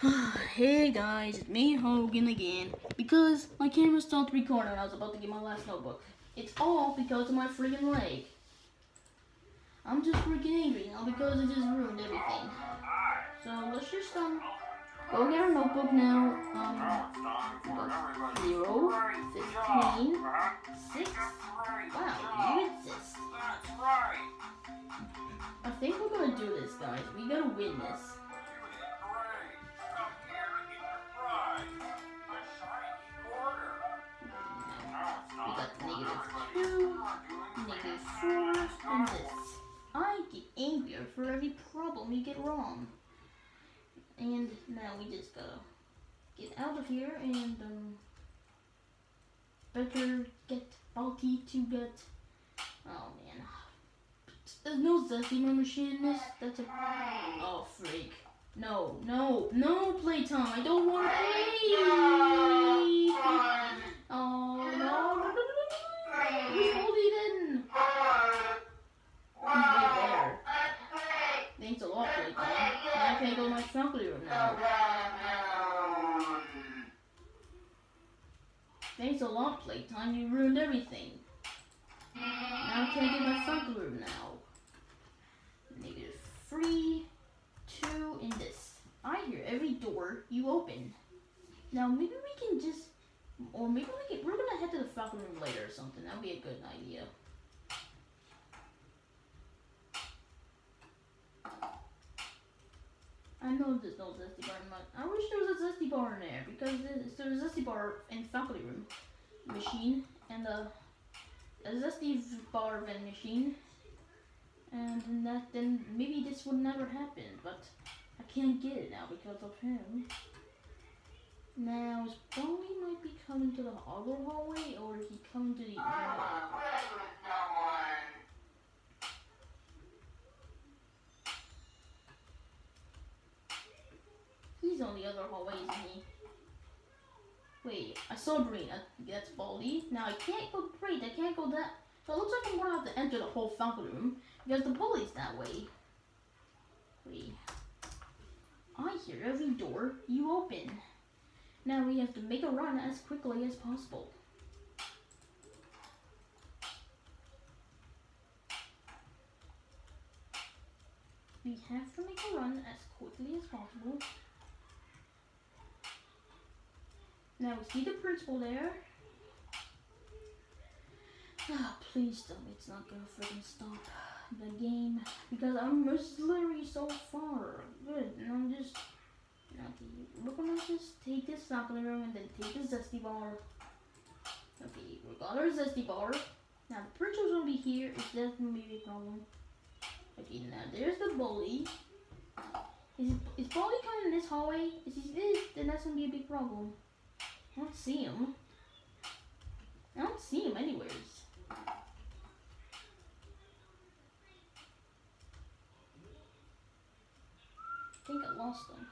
hey guys, it's me Hogan again. Because my camera stopped recording I was about to get my last notebook. It's all because of my freaking leg. I'm just freaking angry now because it just ruined everything. So let's just um go get our notebook now. Um zero, fifteen, six. Wow, you. I think we're gonna do this, guys. We gotta win this. Negative two, negative four, and this. I get angrier for every problem you get wrong. And now we just gotta get out of here and um better get Baldi to get oh man. There's no Zesty machine in this. That's a oh freak. No, no, no playtime. I don't want to play. Oh no, no, no, no, no. Who's holding in? He's there. Thanks a lot, playtime. I can't go my faculty room now. Thanks a lot, playtime. You ruined everything. Now I can't get my faculty room now. Negative three, two, and this. I hear every door you open. Now maybe we can just, or maybe we can. We're to the Falcon room later or something. That'd be a good idea. I know there's no zesty bar, but I wish there was a zesty bar in there because there's, there's a zesty bar in faculty room machine and a, a zesty bar vending machine, and that then maybe this would never happen. But I can't get it now because of him. Now, his Bowie might be coming to the other hallway, or he coming to the He's on the other hallway, isn't he? Wait, I saw green. That's Baldi. Now I can't go great. I can't go that. So it looks like I'm gonna have to enter the whole Falcon room because the bully's that way. Wait. I hear every door you open. Now we have to make a run as quickly as possible. We have to make a run as quickly as possible. Now we see the principal there. Ah, please tell me it's not gonna freaking stop the game because I'm just literally so far. Good, and I'm just. Okay, we're gonna just take this sapling room and then take the zesty bar. Okay, we got our zesty bar. Now the principal's gonna be here. Is that gonna be a problem? Okay, now there's the bully. Is, is bully coming in this hallway? If he is, then that's gonna be a big problem. I don't see him. I don't see him anywheres. I think I lost him.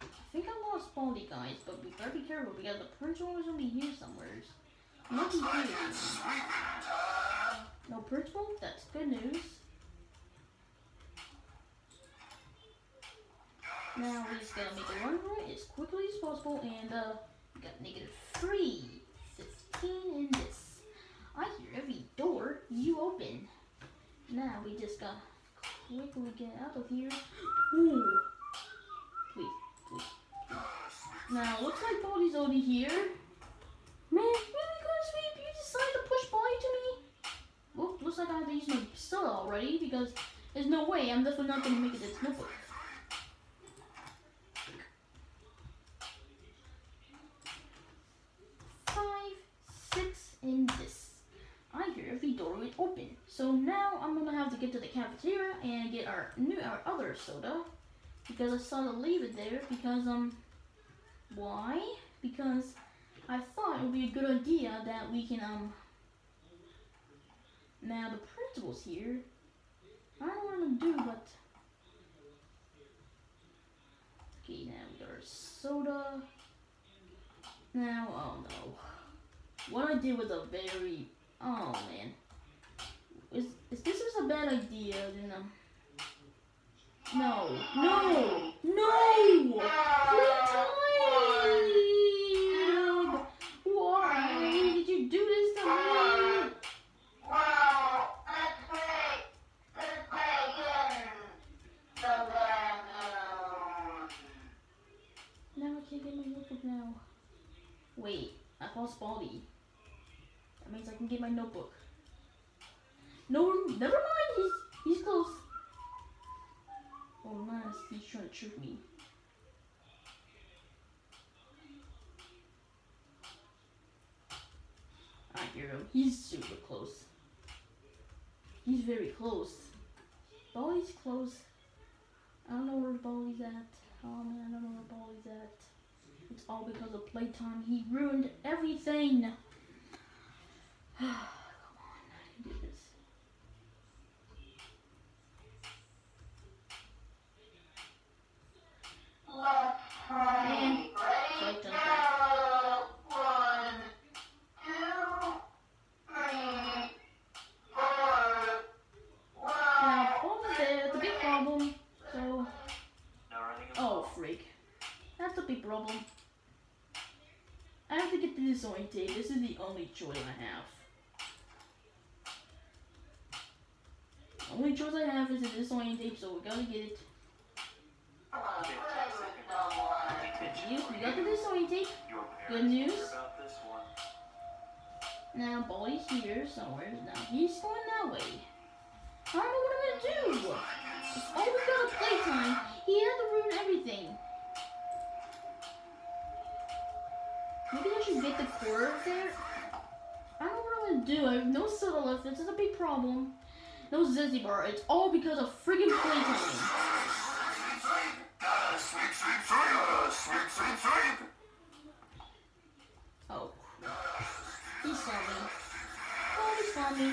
I think I lost Baldi, guys, but we better be careful because the principal is gonna be here somewhere. Not here. No principal? That's good news. Now we just gotta make a run for it as quickly as possible and uh we got negative three, 15 in this. I hear every door you open. Now we just gotta quickly get out of here. Ooh. Now looks like Baldi's already here. Man, really good sweep. You decided to push Baldi to me? Looks like I have to use my pistol already because there's no way I'm definitely not gonna make it this notebook. five, six, and this. I hear every door is open. So now I'm gonna have to get to the cafeteria and get our new our other soda. Because I saw to leave it there because um why? Because I thought it would be a good idea that we can um now the principal's here. I don't know what I'm gonna do, but Okay, now we got our soda. Now, oh no. What I did was a very, oh man. Is, if this was a bad idea, then um, No, no, no! Playtime! Why did you do this to me? Now I can't get my notebook now. Wait, I lost Baldi. That means I can get my notebook. No, never mind. He's he's close. Oh, nice. He's trying to trick me. I hear him. He's super close. He's very close. Baldi's close. I don't know where Baldi's at. Oh man, I don't know where Baldi's at. It's all because of playtime. He ruined everything. Come on, I can do this. And playtime. Now, Baldi's there. It's a big problem. So, oh freak, that's a big problem. I have to get the disorientate. This is the only choice I have. Only choice I have is the disorientate, so we gotta get it. You, we got the disorientate. Good news. Now Baldi's Now he's going that way. I don't know what I'm gonna do. It's all because of playtime. He had to ruin everything. Maybe I should get the core there. I don't know what I'm gonna do. I have no soda left. This is a big problem. No zesty bar. It's all because of friggin' playtime. Me.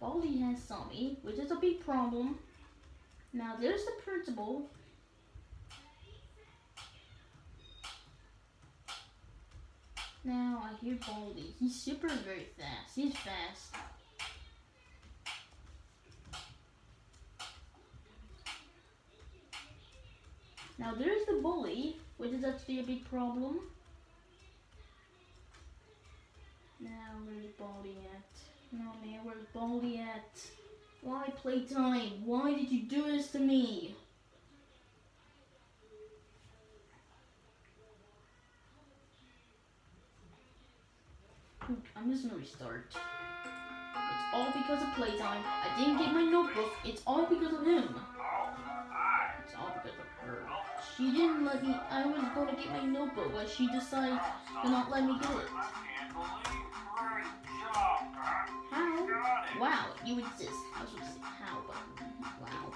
Baldi has saw me, which is a big problem. Now there's the principal. Now I hear Baldi. He's super very fast. He's fast. Now there's the bully, which is actually a big problem. Now where's Baldi at? No man, where's Baldi at? Why playtime? Why did you do this to me? I'm just gonna restart. It's all because of playtime. I didn't get my notebook. It's all because of him. It's all because of her. She didn't let me. I was to get my notebook, but she decided to not let me get it. How? Wow, you exist. I was supposed to say how, but wow.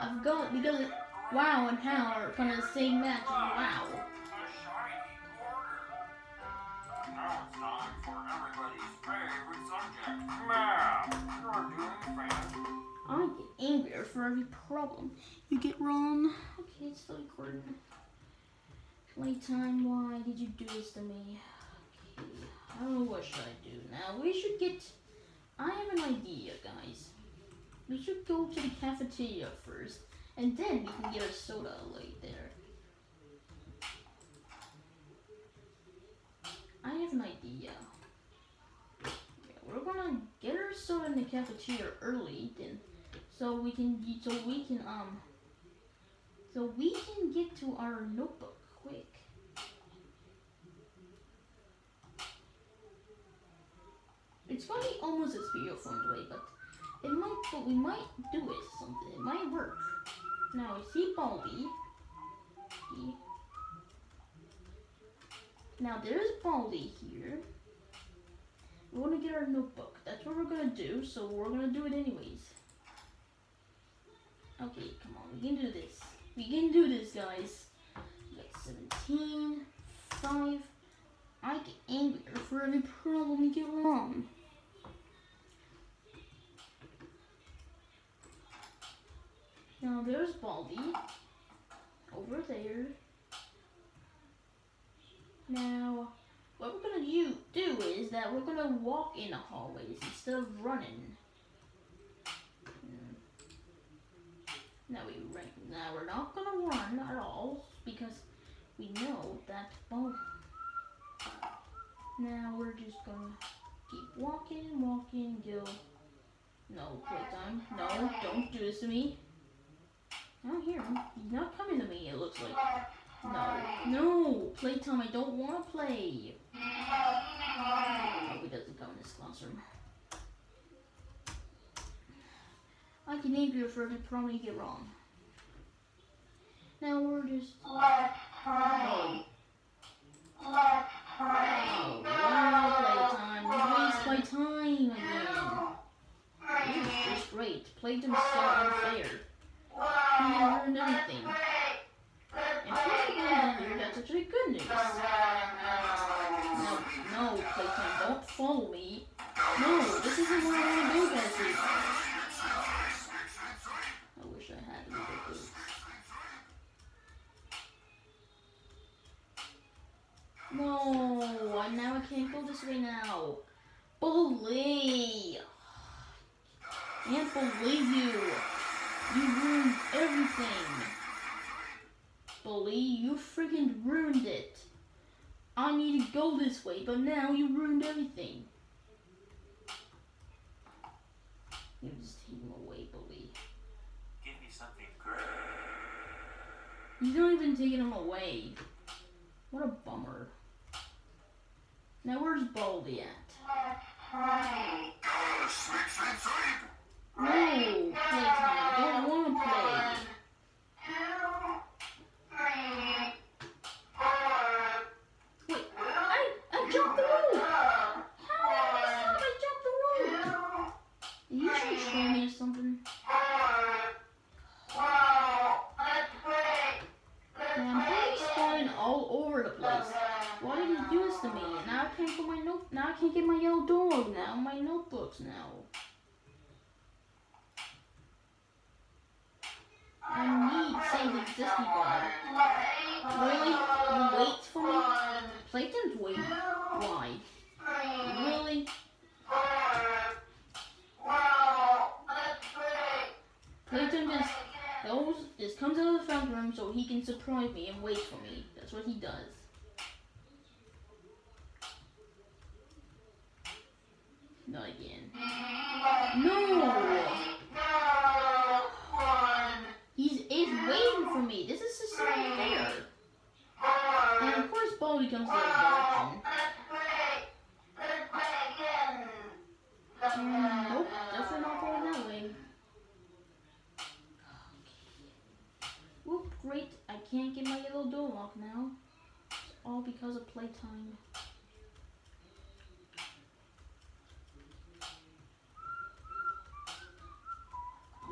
I've got because it, wow and how are kind of the same match. Wow. Now it's time for everybody's favorite subject, math. You're doing fantastic. I get angrier for every problem you get wrong. Okay, it's still recording. Playtime, why did you do this to me? Okay, I don't know what should I do now. We should get. I have an idea, guys. We should go to the cafeteria first, and then we can get a soda right there. I have an idea. Yeah, we're gonna get our soda in the cafeteria early, then so we can so we can um so we can get to our notebook quick. It's be almost as video phone way, but it might but we might do it something. It might work. Now we see Baldi. Now there's Baldi here. We're gonna get our notebook. That's what we're gonna do, so we're gonna do it anyways. Okay, come on, we can do this. We can do this, guys. We got 17, 5. I get angrier for every problem we get wrong. Now there's Baldi. Over there. Now, what we're gonna you do is that we're gonna walk in the hallways instead of running. Hmm. Now we run. Now we're not gonna run at all because we know that. Oh. Now we're just gonna keep walking, walking, go. No, playtime. No, don't do this to me. I don't hear him. He's not coming to me, it looks like. No. No! Playtime, I don't want to play. Hope he doesn't come in this classroom. I can name you for it, probably get wrong. Now we're just. Oh. Oh, wow, playtime. You waste my time again. This is just great. Playtime's so unfair. He learned everything. And plus, we learned here that's actually good news. No, no, Playtime, don't follow me. No, this isn't where I want to go, Bessie. I wish I had a little bit. No, and now I can't go this way now. Bully! I can't believe you. You ruined everything. Bully, you freaking ruined it. I need to go this way, but now you ruined everything. You just take him away, Bully. Give me something great. He's not even taking him away. What a bummer. Now where's Baldi at? No, playtime. I don't want to play. Wait, I I jumped the rope. How did I I jumped the rope? Are you trying to show me something? Man, Bully's spawning all over the place. Why did he do this to me? Now I can't get my note. Now I can't get my yellow dog. Now my notebooks now. I need save existing one. Really? You wait for me? Playtime's wait. Why? Really? Playtime just goes, just comes out of the fountain room so he can surprise me and wait for me. That's what he does. Not again. No! He's, he's waiting for me. This is just so unfair. And of course Baldi comes the other direction. Mm, nope, definitely not going that way. Whoop, great. I can't get my yellow door lock now. It's all of.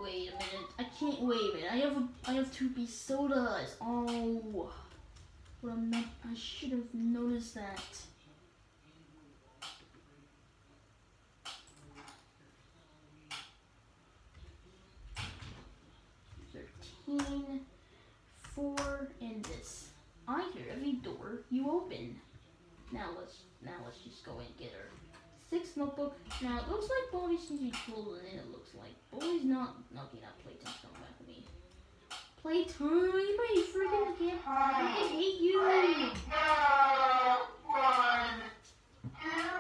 Wait a minute. I can't wait a minute. I have a I have two piece sodas. Oh I should have noticed that. Thirteen, four, and this. I hear every door you open. Now let's now let's just go and get her. Six notebook. Now it looks like Baldi seems to be closing in. It looks like Bobby's not knocking out Playtime's coming back to me. Playtime, I freaking can't. I hate you.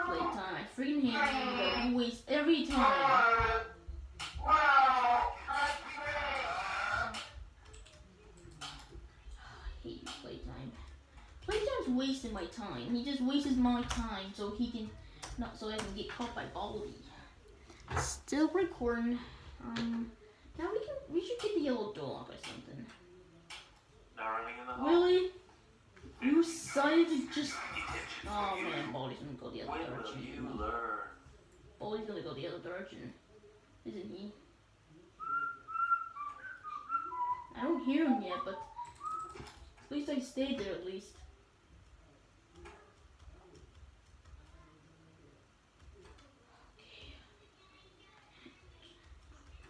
Playtime, I freaking hate you. You waste every time. I hate you, Playtime. Playtime's wasting my time. He just wastes my time so he can not so I can get caught by Baldi. Still recording. Um, now we can we should get the yellow door off or something. Darling in the hall. Really? You decided to just. Oh man, Baldi's gonna go the other When direction. you isn't he? learn? Baldi's gonna go the other direction, isn't he? I don't hear him yet, but at least I stayed there at least.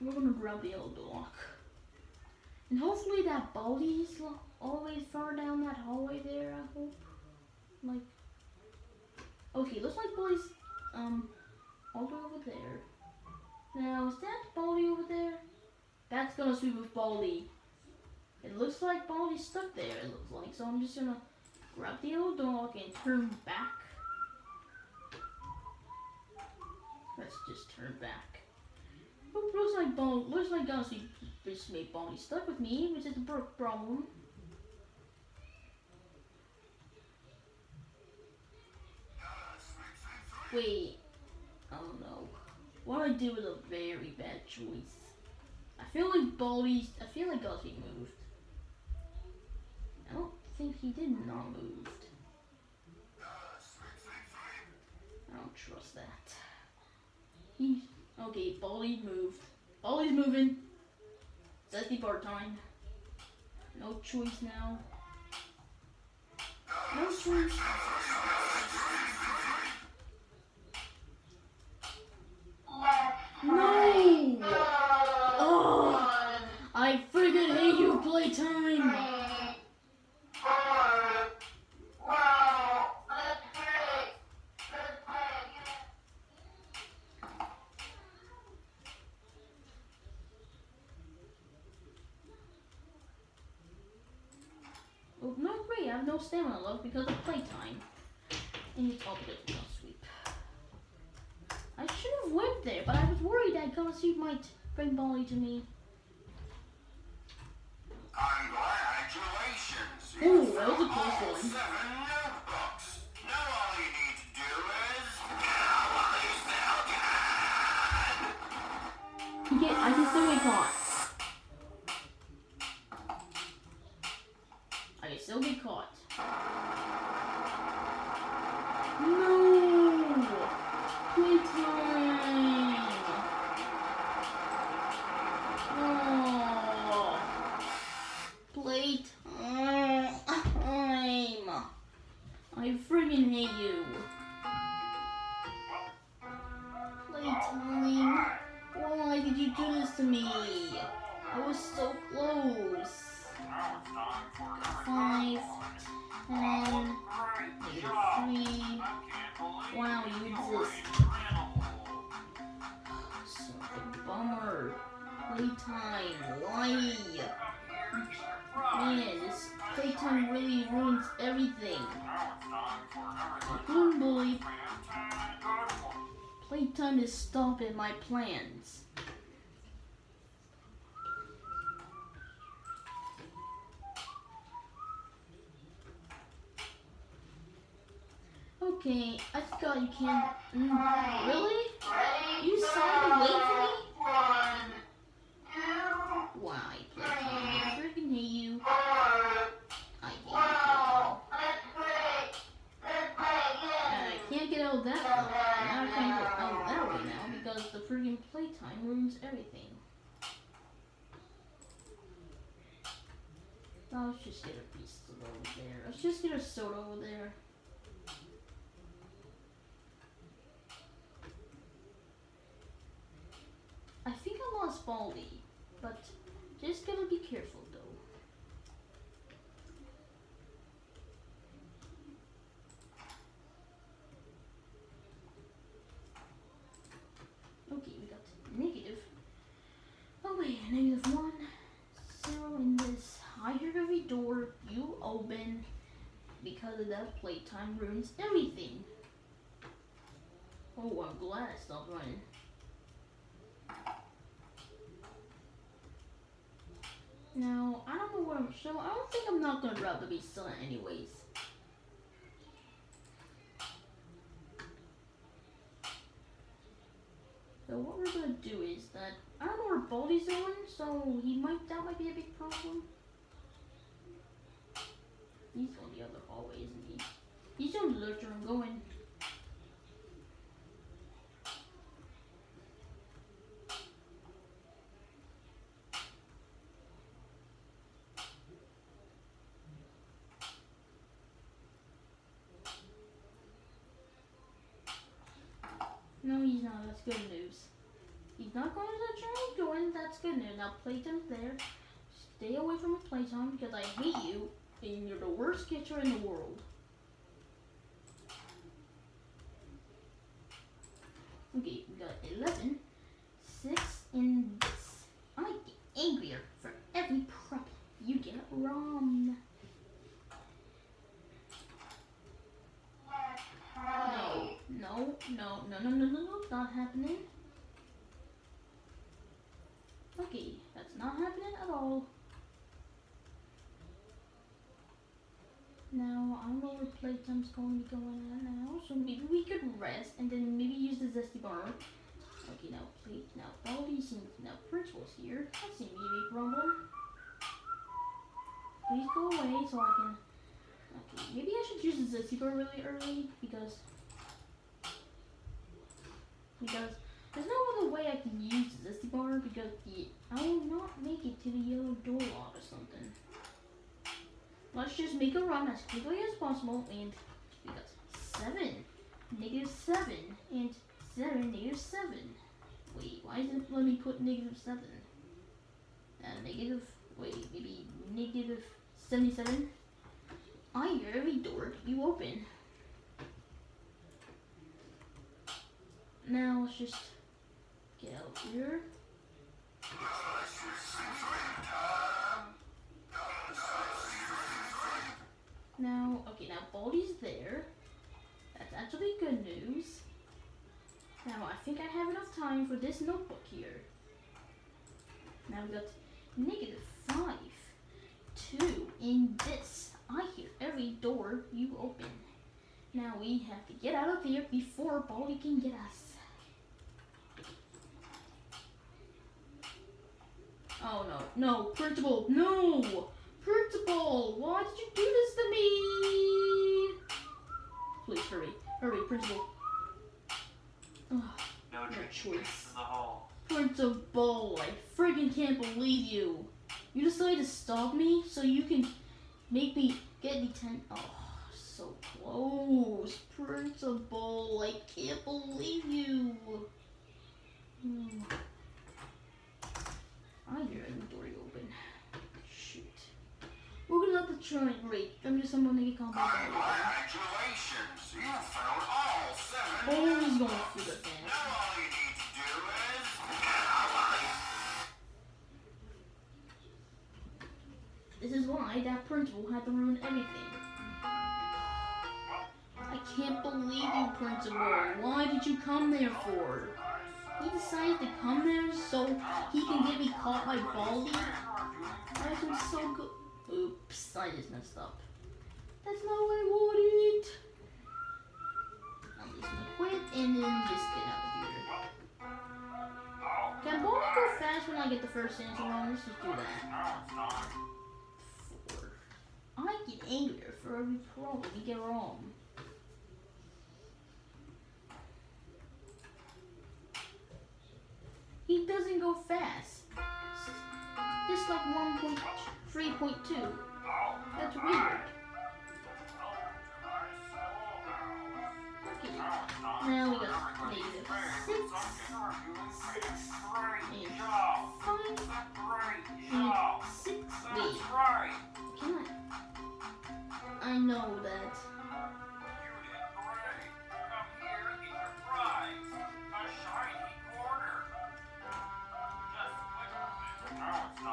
We're gonna grab the yellow block. And hopefully that Baldi's lo- all the way far down that hallway there, I hope. Like, Okay, looks like Baldi's um all the way over there. Now is that Baldi over there? That's gonna sweep with Baldi. It looks like Baldi's stuck there, it looks like. So I'm just gonna grab the yellow dog and turn back. Let's just turn back. Oop, looks like Baldi, looks like honestly just made Baldi stuck with me, which is bro- problem. Wait, I don't know. What I did was a very bad choice. I feel like Baldi's, I feel like Gussie moved. I don't think he did not move. I don't trust that. He, okay, Baldi moved. Baldi's moving. That's the part time. No choice now. No choice. No! Oh! I friggin' hate you, playtime! Oh, no, great, I have no stamina left because of playtime. And it's all because of the sweep. I should have went there, but I was worried that Gussie might bring Baldi to me. Congratulations! Ooh, that was a close one. Seven notebooks. Now all you need to do is now while you still can. You get, I can still get caught. Do this to me? I was so close. Five, Great negative three. Wow, you exist. Such a bummer. Playtime. Why? Man, this playtime really ruins everything. Boom boy. Playtime is stopping my plans. Okay, I forgot you can't. Really? You to wait for me? Why, Playtime? I freaking hate you. I hate you, I can't get out of that one. Now I can't get out that way now because the freaking playtime ruins everything. Let's just get a beast over there. Let's just get a soda over there. I lost but just gotta be careful though. Okay, we got negative. Oh wait, negative one. Zero in this. Every door you open because of that playtime ruins everything. Oh, I'm glad I stopped running. Now, I don't know where I'm so I don't think I'm not gonna rob the beast son anyways. So what we're gonna do is that I don't know where Baldi's going, so he might that might be a big problem. He's on the other hallway, isn't he? He's on the direction I'm going. good news. He's not going to the Jordan, that's good news. Now playtime's there. Stay away from a playtime because I hate you and you're the worst catcher in the world. Okay, we got 11, 6, and this. I get angrier for every prop you get wrong. No, no, no, no, no, no, no, not happening. Okay, that's not happening at all. Now, I don't know where playtime's going to be going on now, so maybe we could rest and then maybe use the zesty bar. Okay, now, play, now, Baldi seems, now, Principal's here. That seems to be a problem. Please go away so I can, okay, maybe I should use the zesty bar really early because, because there's no other way I can use zesty bar because the, I will not make it to the yellow door lock or something. Let's just make a run as quickly as possible and we got seven, negative seven, and seven, negative seven. Wait, why it let me put negative seven? Uh, negative, wait, maybe negative 77? I hear every door you open. Now let's just get out here. Now, okay, now Baldi's there. That's actually good news. Now, I think I have enough time for this notebook here. Now we got negative 5, 2 in this. I hear every door you open. Now we have to get out of here before Baldi can get us. Oh no, no, principal, no! Principal, why did you do this to me? Please hurry, hurry, principal. Ugh, No choice. into the hall. principal, I friggin' can't believe you. You decided to stop me so you can make me get detention. Oh, so close. Principal, I can't believe you. Hmm. I hear a door open. Shoot. We're gonna to try and rate. I'm just someone to get combat. Congratulations! You found all seven. Always going through the fan. Now all you need to do is. This is why that principal had to ruin everything. I can't believe you, principal. Why did you come there for? He decided to come there so he can get me caught by Baldi? That was so good. Oops, I just messed up. That's not what I wanted. I'm just gonna quit and then just get out of here. Can Baldi go fast when I get the first answer wrong? Let's just do that. Four. I get angrier for every problem you get wrong. He doesn't go fast. Just like 1.3.2. That's weird. Now we got negative 6, 6, and 5, and 6. Wait, can I? I know that.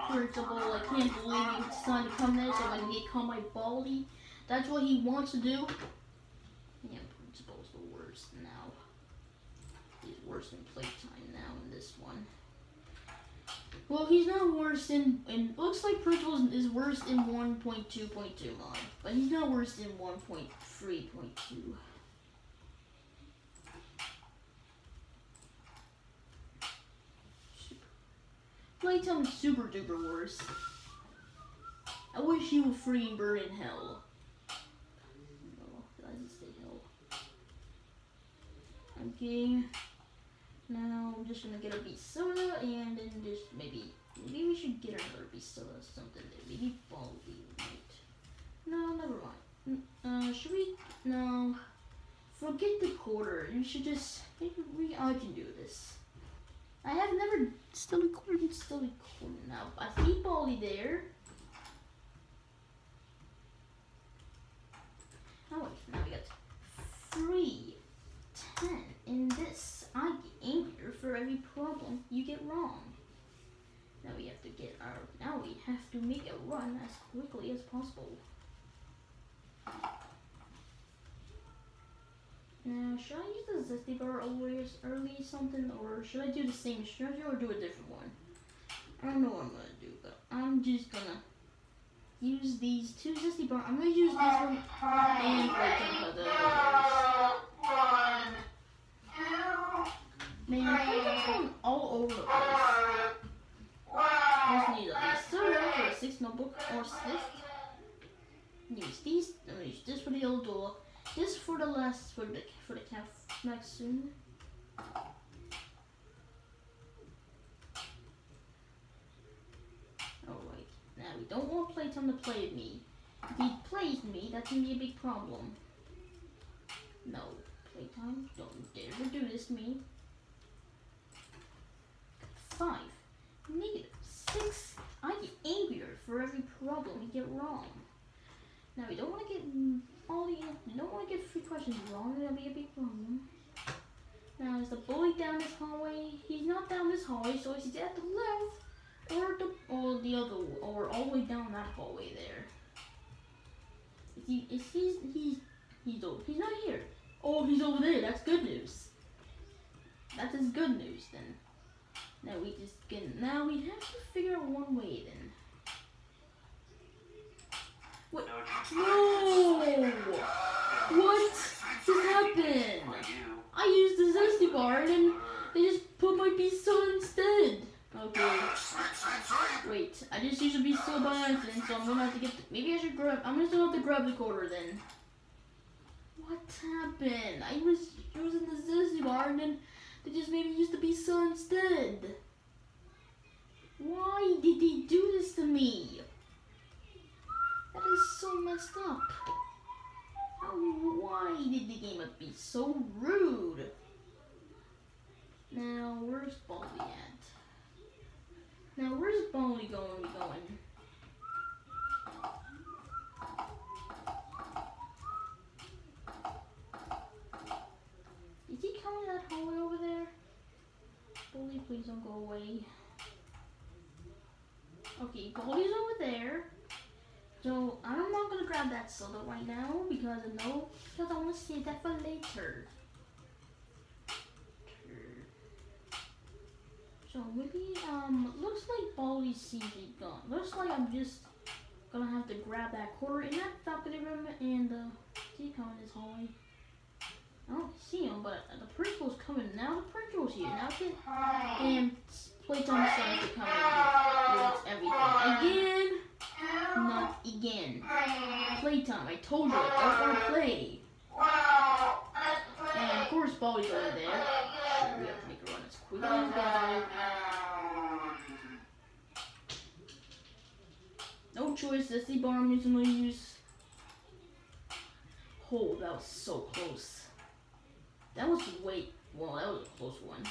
Principal, I can't believe you decided to come there so I can get caught by Baldi. That's what he wants to do. Yeah, Principal's the worst now. He's worse than playtime now in this one. Well, he's not worse than, and looks like Principal is worse in 1.2.2 mod, but he's not worse than 1.3.2. Playtime is super duper worse. I wish you were free and burn in hell. No, I just say hell. Okay. Now I'm just gonna get a beet soda and then just maybe maybe we should get another beet soda or something there. Maybe Baldi might. No, never mind. Uh, should we? No. Forget the quarter. You should just maybe we I can do this. I have never still recording, still recording now. I see Baldi there. Oh wait, now we got three, ten in this. I get angrier for for every problem you get wrong. Now we have to get our, now we have to make it run as quickly as possible. Now, should I use the Zesty Bar always early something, or should I do the same strategy or do a different one? I don't know what I'm gonna do, but I'm just gonna use these two Zesty Bar. I'm gonna use this one and like because of Man, Playtime's going all over the place. I just need a silver for a six notebook or six. Use these. I'm gonna use this for the old door. This for the last for the for the calf next soon. Oh, Alright. Now we don't want Playtime to play with me. If he plays me, that's gonna be a big problem. No. Playtime, don't dare to do this to me. Five. Negative. Six. I get angrier for every problem we get wrong. Now we don't want to get all the we don't want to get three questions wrong. That'll be a big problem. Now is the bully down this hallway? He's not down this hallway, so he's at the left or the or the other or all the way down that hallway there. Is he? Is he's he's he's over? He's not here. Oh, he's over there. That's good news. That is good news then. Now we just get. Now we have to figure out one way then. What? No! What just happened? I used the zesty bar and then they just put my pizza instead. Okay. Wait, I just used a pizza by accident, so I'm gonna have to get. The, maybe I should grab. I'm gonna still have to grab the quarter then. What happened? I was using the zesty bar and then they just made me use the pizza instead. Why did they do this to me? That is so messed up. How, why did the game be so rude? Now, where's Baldi at? Now, where's Baldi going going? Is he coming that hallway over there? Baldi, please don't go away. Okay, Baldi's over there. So I'm not gonna grab that soda right now because I know because I want to save that for later. So maybe um looks like Baldi's CG gone. Looks like I'm just gonna have to grab that quarter in that balcony room and see coming this hallway. I don't see him, but the principal's coming now. The principal's here now. Can, and playtime starts to come in with everything again. Not again. Playtime. I told you. I want to play. And of course, Baldi's over there. Sure, we have to make a run as quickly as possible. No choice. That's the bar I'm using to use. Oh, that was so close. That was way. Well, that was a close one.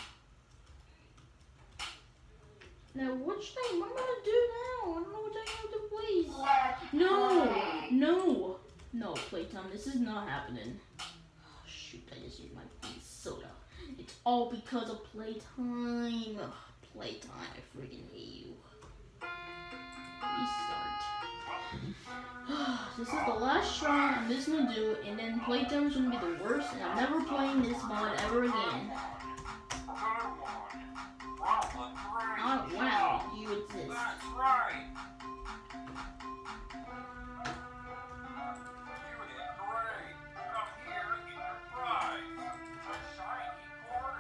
Now, what should I, what am I gonna do now? I don't know what I'm gonna do, please. No, no, no, playtime. This is not happening. Oh, shoot, I just used my soda. It's all because of playtime. Ugh, playtime, I freaking hate you. Restart. this is the last try I'm just gonna do, and then playtime's gonna be the worst, and I'm never playing this mod ever again. Wow, you exist. That's right.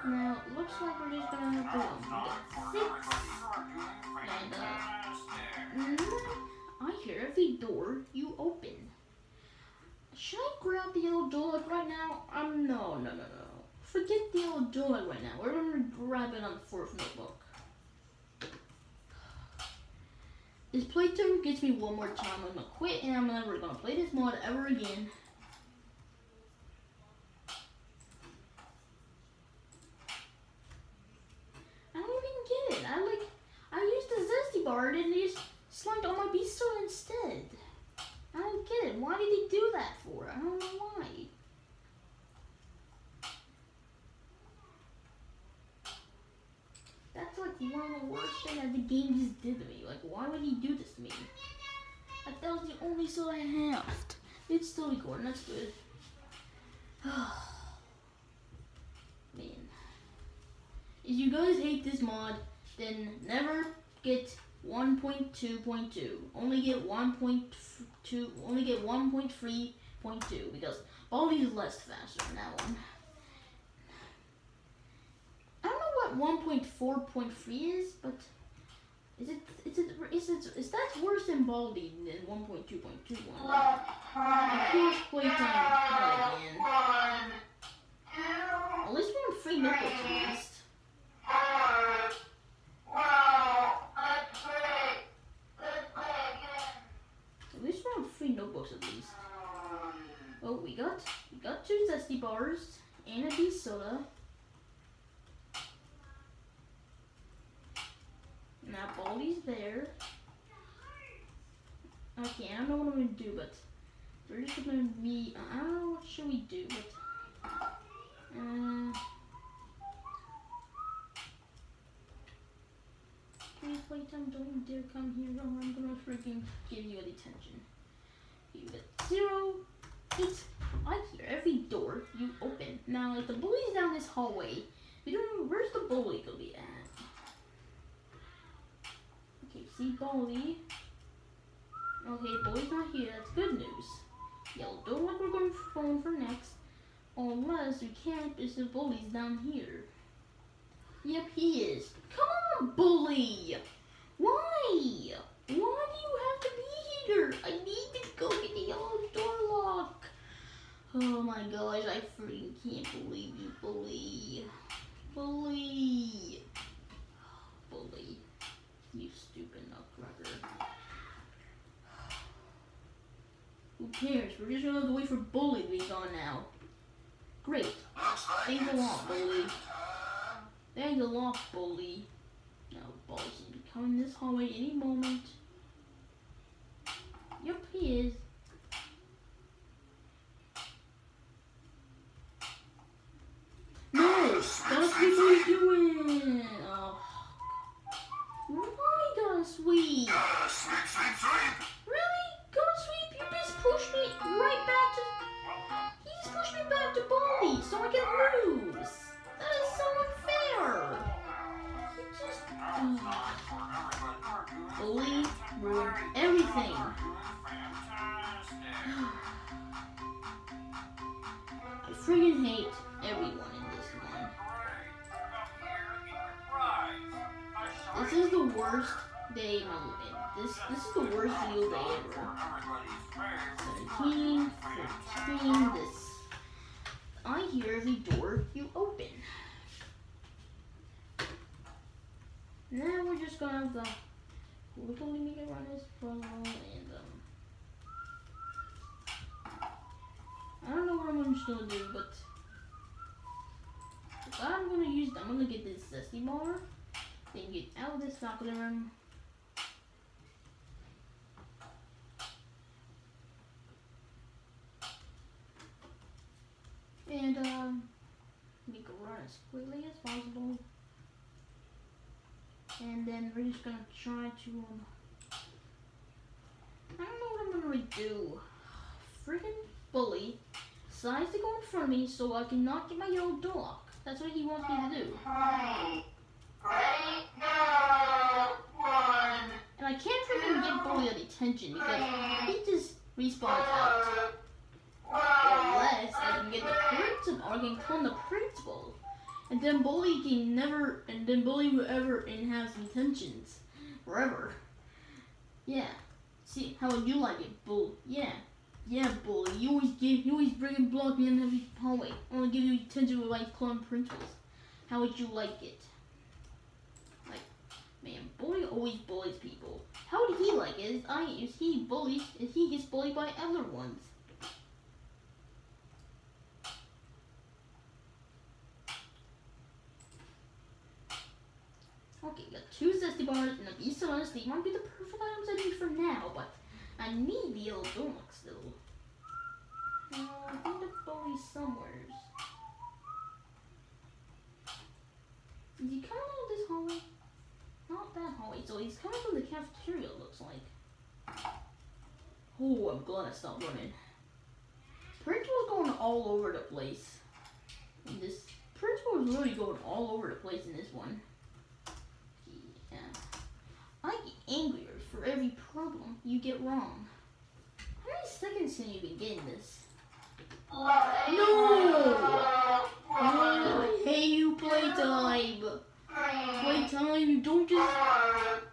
Now, looks like we're just gonna have to six. And, uh. I hear every door you open. Should I grab the old donut right now? Um, no, no, no, no. Forget the old donut right now. We're gonna grab it on the fourth notebook. This playthrough gets me one more time. I'm gonna quit and I'm never gonna play this mod ever again. I don't even get it. I like I used the zesty bar and they just slunked on my beast instead. I don't get it. Why did he do that for? I don't know why. Worst thing that the game just did to me. Like, why would he do this to me? Like, that was the only soul I have. It's still recording, that's good. Man. If you guys hate this mod, then never get 1.2.2. Only get 1.2, only get 1.3.2 because all these less faster than that one. I don't know what 1.4.3 is, but is it is it is it is that worse than Baldi than 1.2.2 one? Of course, playtime. At least we're on free notebooks at least. At least we're free notebooks at least. Oh, we got we got two zesty bars and a BSODA. Now Baldi's there. Okay, I don't know what I'm gonna do, but we're just gonna be. I don't know what should we do, but. Uh, please, playtime, don't dare come here, or I'm gonna freaking give you a detention. You get zero, eight. I hear every door you open. Now, if the bully's down this hallway, we don't know where's the bully gonna be at. Okay, see bully. Okay, bully's not here. That's good news. Yellow door, what we're going for, for next. Unless we can't, because the bully's down here. Yep, he is. Come on, bully! Why? Why do you have to be here? I need to go get the yellow door lock. Oh my gosh, I freaking can't believe you, bully. Bully. Bully. Who cares? We're just gonna have to wait for Bully to be gone now. Great. Thanks a lot, Bully. Thanks a lot, Bully. Now, Bully's gonna be coming this hallway any moment. Yep, he is. No! That's what he's doing! Oh. Why, sweep, sweep! I can lose. That is so unfair. He just Bully ruined everything. I friggin' hate everyone in this one. This is the worst day in This this is the worst video day ever. everybody's 17, 14, this. I hear the door you open. Now we're just gonna have the we're gonna make it run this and I don't know what I'm just gonna do, but I'm gonna use I'm gonna get this zesty bar, then get out of this faculty room. And um make it run as quickly as possible. And then we're just gonna try to um I don't know what I'm gonna do. Freaking bully decides to go in front of me so I cannot get my yellow lock. That's what he wants me to do. And I can't freaking get bully a detention because he just respawns out. Unless I can get the principal, I can clone the principal. And then bully can never, and then bully will ever have intentions forever. Yeah. See, how would you like it, bull? Yeah. Yeah, bully. You always give, you always bring and block me in every hallway. I to give you attention with my clone principles. How would you like it? Like, man, bully always bullies people. How would he like it? Is I is he bullied? Is he gets bullied by other ones? Okay, got two zesty bars and a beast of honesty might be the perfect items I need for now, but I need the yellow donut still. Uh, I think the bully somewheres. Is he coming out of this hallway? not that hallway. So he's coming from the cafeteria, looks like. Oh, I'm glad I stopped running. Principal's going all over the place. This Principal is really going all over the place in this one. I get angrier for every problem you get wrong. How many seconds can you been getting this? No! Hate you, playtime! Playtime, you don't just...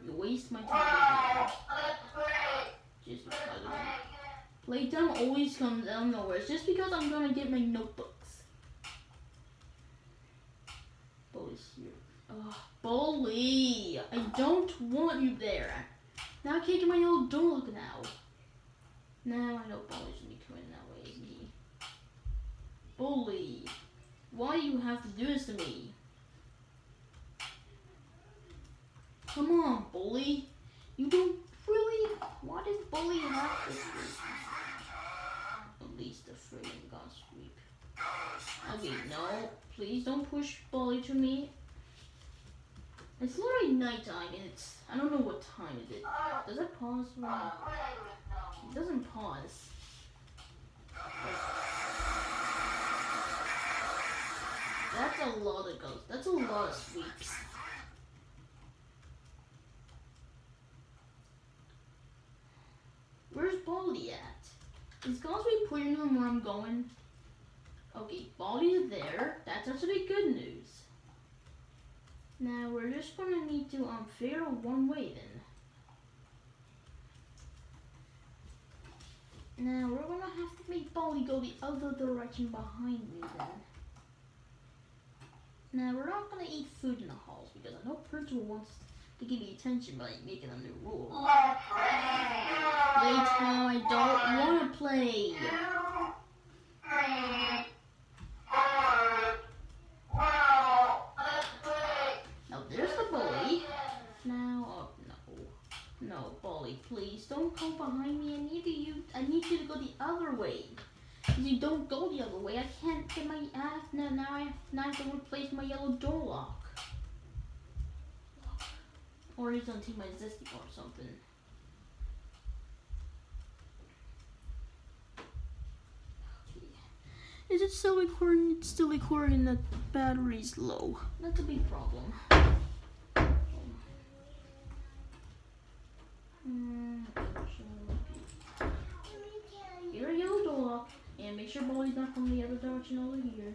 You waste my time. Just. Playtime always comes out of nowhere. It's just because I'm gonna get my notebooks. Ugh, Bully! I don't want you there. Now I can't get my old dog now. Now I know Bully's gonna be coming that way? Bully! Why do you have to do this to me? Come on, Bully. You don't really... Why does Bully have to... At least the friggin' got sweep. Okay, no. Please don't push Bully to me. It's literally nighttime and it's... I don't know what time is it. Does it pause? It doesn't pause. That's a lot of ghosts. That's a lot of sweeps. Where's Baldi at? Is Gosby putting him where I'm going? Okay, Baldi's there. That's actually good news. Now we're just gonna need to um figure out one way then. Now we're gonna have to make Baldi go the other direction behind me then. Now we're not gonna eat food in the halls because I know Principal wants to give me attention by making a new rule. Playtime, I don't wanna play. Now there's the bully. Now, oh no, bully, please don't come behind me. I need you. I need you to go the other way. If you don't go the other way, I can't get my ass. Now, now I have, now I have to replace my yellow door lock. Or he's gonna take my zesty or something. Is it still recording? It's still recording. The battery's low. That's a big problem. Mm, so- Get a yellow door and make sure Baldi's not from the other direction over here.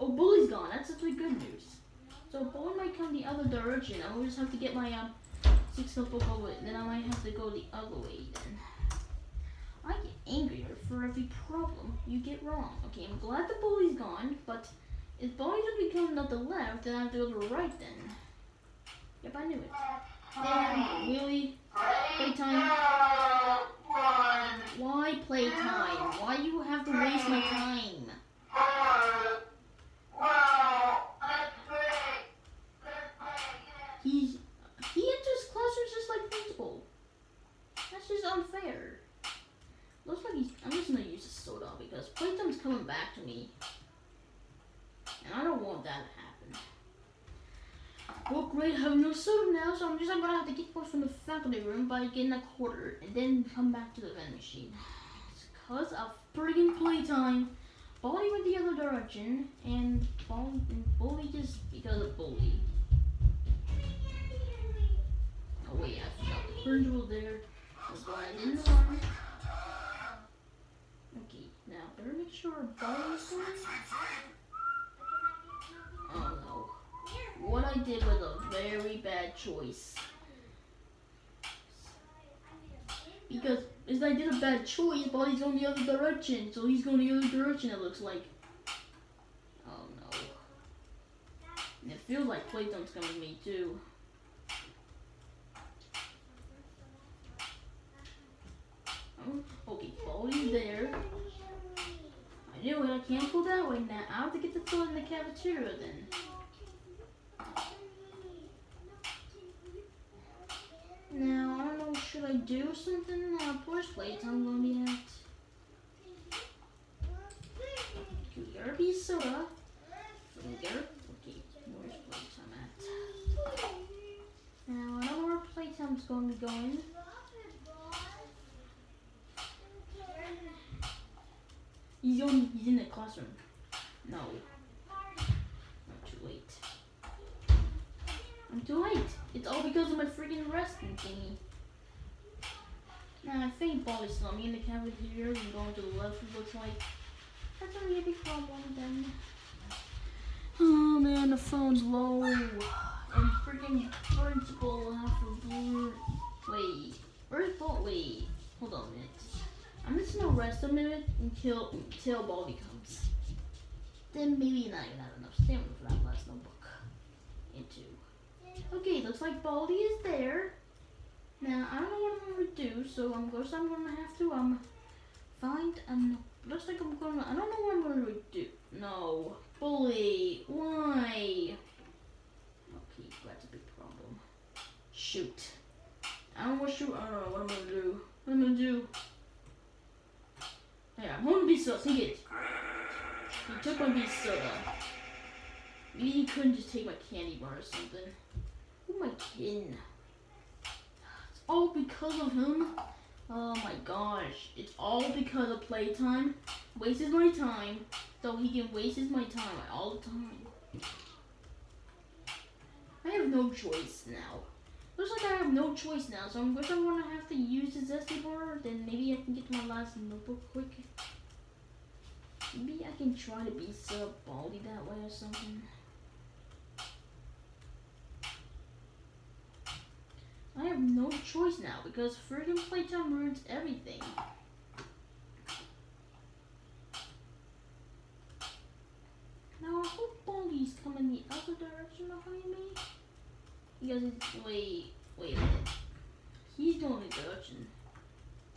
Oh, Bully's gone. That's actually good news. So Bully might come the other direction. I will just have to get my um six all the. Then I might have to go the other way then. I get angrier for every problem you get wrong. Okay, I'm glad the bully's gone, but if Bully's gonna be coming up the left, then I have to go to the right then. Yep, I knew it. Damn, really? Playtime? Why playtime? Why do you have to waste my time? He's he enters classrooms just like principal. That's just unfair. Looks like he's. I'm just gonna use the soda because playtime's coming back to me, and I don't want that to happen. Well, great, have no soda now, so I'm just gonna have to get one from the faculty room by getting a quarter, and then come back to the vending machine. It's cause of friggin' playtime. Bully went the other direction, and Bully, and Bully just because of Bully. Oh wait, I forgot the principal there. That's why I didn't run. Okay, now better make sure Bully's going. What I did was a very bad choice. Because if I did a bad choice, Bully's going the other direction, so he's going the other direction it looks like. Oh no. And it feels like Playtime's coming to me too. Oh, okay, Bully's there. I knew it, I can't go that way now. I have to get the food in the cafeteria then. Now, I don't know, should I do something? Uh, push plates I'm going to be at. Derby soda. Finger. Okay, where's plates I'm at? Now, I don't know where plates I'm going to be going. He's, on, he's in the classroom. No. I'm too late. It's all because of my freaking resting thingy. Now I think Bobby saw me in the cafeteria and going to the left. It looks like that's a big problem then. Oh man, the phone's low. And freaking principal have to blur. Wait, where's Bolt? Wait, hold on a minute. I'm just gonna rest a minute until until Baldi comes. Then maybe not gonna have enough stamina for that last notebook. Into. Okay, looks like Baldi is there. Now I don't know what I'm gonna do, so I'm guess I'm gonna have to um find um looks like I'm gonna I don't know what I'm gonna do. No. Bully, why? Okay, that's a big problem. Shoot. I don't want to shoot I don't know what I'm gonna do. What I'm gonna do. Yeah, I'm gonna be so take it. He took my BSODA. Maybe he couldn't just take my candy bar or something. Am I kidding? It's all because of him. Oh my gosh. It's all because of playtime. Wastes my time. So he can waste my time all the time. I have no choice now. Looks like I have no choice now, so I'm I'm gonna have to use the zesty bar, then maybe I can get to my last notebook quick. Maybe I can try to be sub baldy that way or something. I have no choice now because friggin' playtime ruins everything. Now I hope Baldi's coming the other direction behind me. Because it's wait, wait a minute. He's going the direction.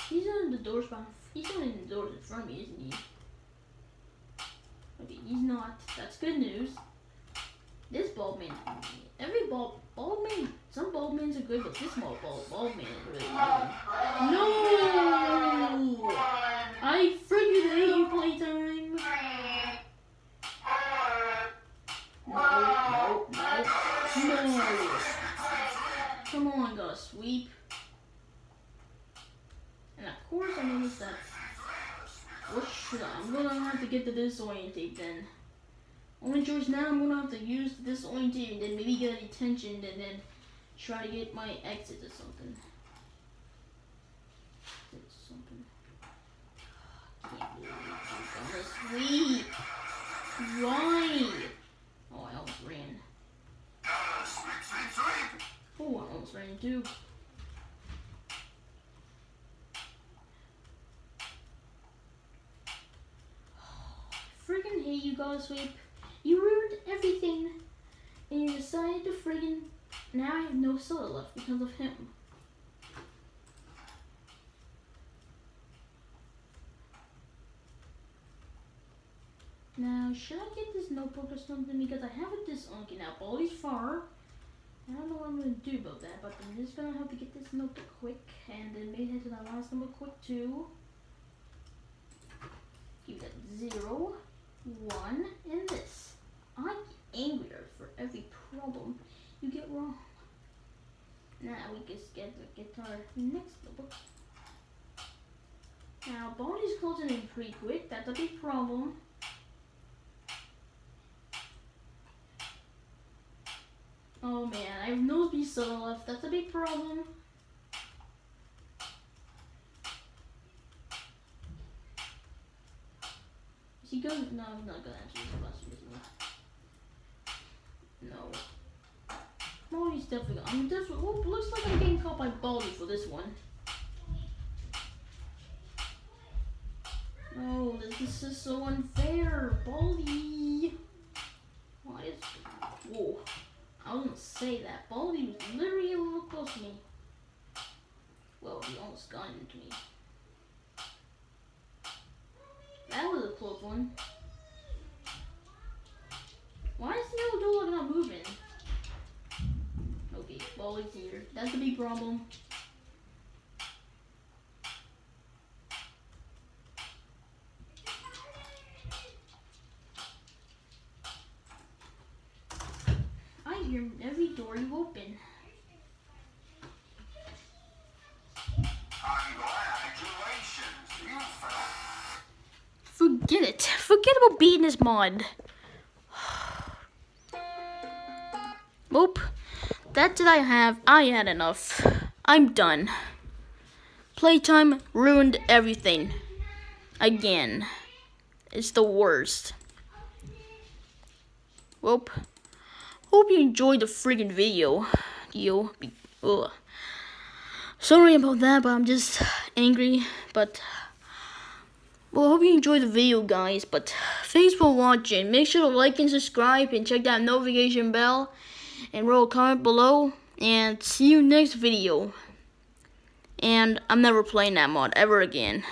He's in the doors behind he's going in the doors in front of me, isn't he? Okay, he's not. That's good news. This bald man, every bald bald man, some bald men are good, but this bald bald, bald man is really good. No, I freaking hate you, playtime. No, no, no, no. Come on, gotta sweep. And of course, I noticed that. What should I? I'm gonna have to get the disorientate then. Only choice now, I'm gonna have to use the disorientate and then maybe get a detention and then try to get my exit or something. Something. Can't I'm sweep. Why? Oh, I almost ran. Oh, I almost ran too. Friggin' hate you, Gotta Sweep. You ruined everything. And you decided to friggin' now I have no soda left because of him. Now, should I get this notebook or something? Because I have it this okay now. Baldi's far. I don't know what I'm gonna do about that, but I'm just gonna have to get this notebook quick and then maybe head to that last number quick too. You got zero, one, and this. I get angrier for every problem you get wrong. Now we just get the guitar next notebook. Now Bonnie's closing in pretty quick, that's a big problem. Oh man, I have no speed soda left. That's a big problem. Is he going? No, I'm not gonna answer this question. He? No. Baldi's definitely. I mean, this oh, looks like I'm getting caught by Baldi for this one. Oh, this, this is so unfair, Baldi. Why is? Whoa. I wouldn't say that. Baldi was literally a little close to me. Well, he almost got into me. That was a close one. always here. That's a big problem. I hear every door you open. Forget it. Forget about beating his mind. That's did I have. I had enough. I'm done. Playtime ruined everything. Again. It's the worst. Well, hope you enjoyed the friggin' video. You. Ugh. Sorry about that, but I'm just angry. But, well, hope you enjoyed the video, guys. But, thanks for watching. Make sure to like and subscribe and check that notification bell. And roll a comment below. And see you next video. And I'm never playing that mod ever again.